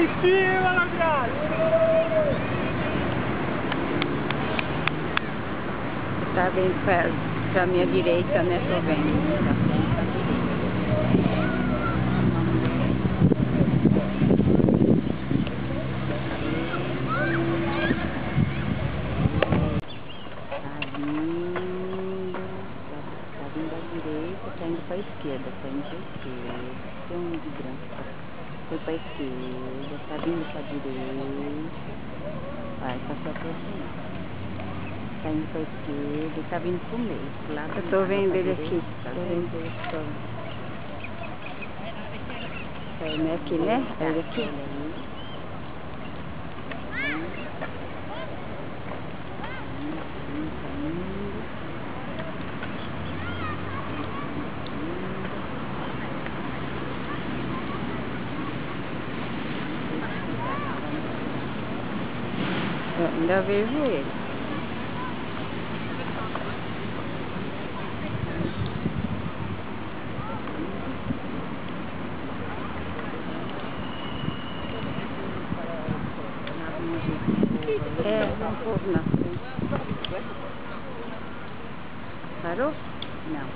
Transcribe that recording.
Em cima, ladrão! Tá vendo pra, pra minha direita, né? Tô vendo. Tá. Tá direita, tá indo pra esquerda, tá indo pra esquerda. Tem um de branco? Foi pra esquerda, tá vindo pra direita. Vai, tá se aproximando. Tá indo pra esquerda e tá vindo pro meio. pro lado Eu tô vendo pra ele direita, aqui. Tá Tô vendo? ele aqui. É, né? Aqui, né? Tá, Ele aqui. ele aí. Ainda vejo ele. É, um pouco na frente. Parou? Não.